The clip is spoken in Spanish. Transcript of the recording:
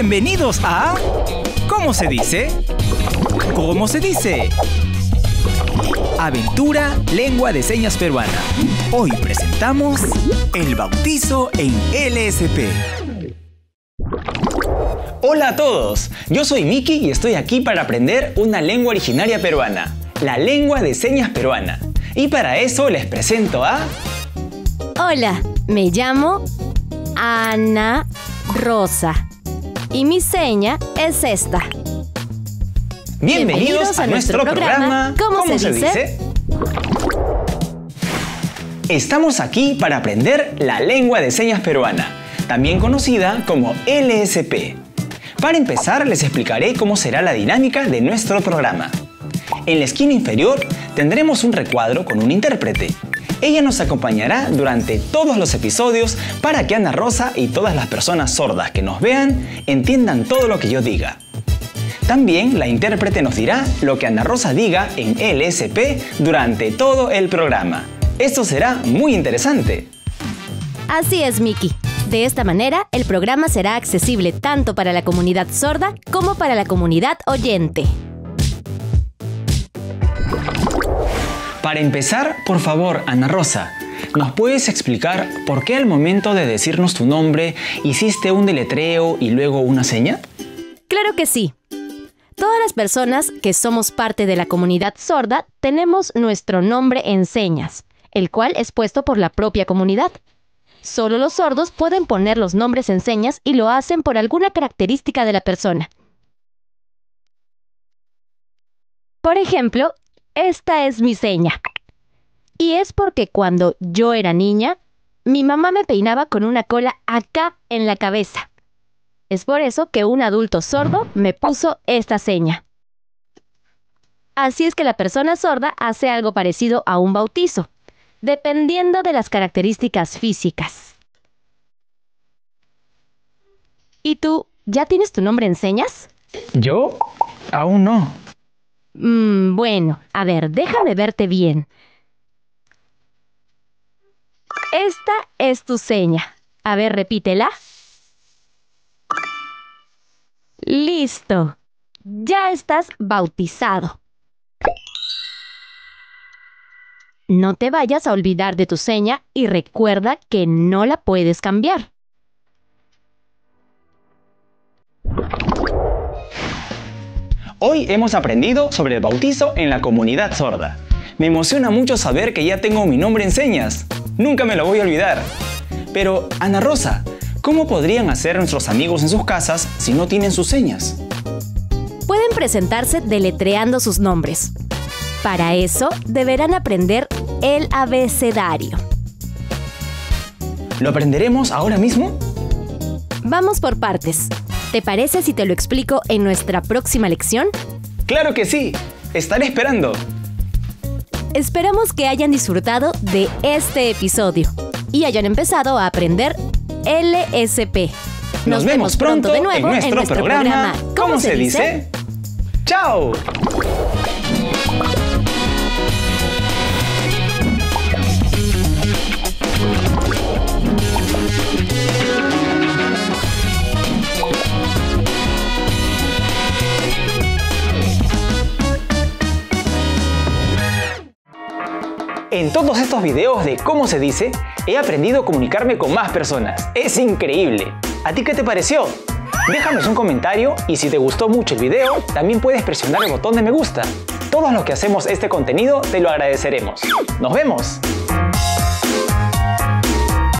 Bienvenidos a... ¿Cómo se dice? ¿Cómo se dice? Aventura Lengua de Señas Peruana. Hoy presentamos el bautizo en LSP. Hola a todos, yo soy Miki y estoy aquí para aprender una lengua originaria peruana, la lengua de señas peruana. Y para eso les presento a... Hola, me llamo Ana Rosa y mi seña es esta. Bienvenidos, a, nuestro, programa, ¿Cómo, se, dice? Estamos aquí para aprender la lengua de señas peruana, también conocida como LSP. Para empezar, les explicaré cómo será la dinámica de nuestro programa. En la esquina inferior tendremos un recuadro con un intérprete. Ella nos acompañará durante todos los episodios para que Ana Rosa y todas las personas sordas que nos vean entiendan todo lo que yo diga. También la intérprete nos dirá lo que Ana Rosa diga en LSP durante todo el programa. Esto será muy interesante. Así es, Miki. De esta manera, el programa será accesible tanto para la comunidad sorda como para la comunidad oyente. Para empezar, por favor, Ana Rosa, ¿nos puedes explicar por qué al momento de decirnos tu nombre hiciste un deletreo y luego una seña? Claro que sí. Todas las personas que somos parte de la comunidad sorda tenemos nuestro nombre en señas, el cual es puesto por la propia comunidad. Solo los sordos pueden poner los nombres en señas y lo hacen por alguna característica de la persona. Por ejemplo, esta es mi seña. Y es porque cuando yo era niña, mi mamá me peinaba con una cola acá en la cabeza. Es por eso que un adulto sordo me puso esta seña. Así es que la persona sorda hace algo parecido a un bautizo, dependiendo de las características físicas. ¿Y tú, ya tienes tu nombre en señas? ¿Yo? Aún no. Mm, bueno, a ver, déjame verte bien. Esta es tu seña. A ver, repítela. Listo. Ya estás bautizado. No te vayas a olvidar de tu seña y recuerda que no la puedes cambiar. Hoy hemos aprendido sobre el bautizo en la comunidad sorda. Me emociona mucho saber que ya tengo mi nombre en señas. Nunca me lo voy a olvidar. Pero, Ana Rosa, ¿Cómo podrían hacer nuestros amigos en sus casas si no tienen sus señas? Pueden presentarse deletreando sus nombres. Para eso, deberán aprender el abecedario. ¿Lo aprenderemos ahora mismo? Vamos por partes. ¿Te parece si te lo explico en nuestra próxima lección? Claro que sí. Estaré esperando. Esperamos que hayan disfrutado de este episodio y hayan empezado a aprender LSP. Nos, vemos pronto de nuevo en nuestro, programa, ¿Cómo, se dice? ¡Chao! En todos estos videos de cómo se dice, he aprendido a comunicarme con más personas. Es increíble. ¿A ti qué te pareció? Déjanos un comentario y si te gustó mucho el video, también puedes presionar el botón de me gusta. Todos los que hacemos este contenido te lo agradeceremos. ¡Nos vemos!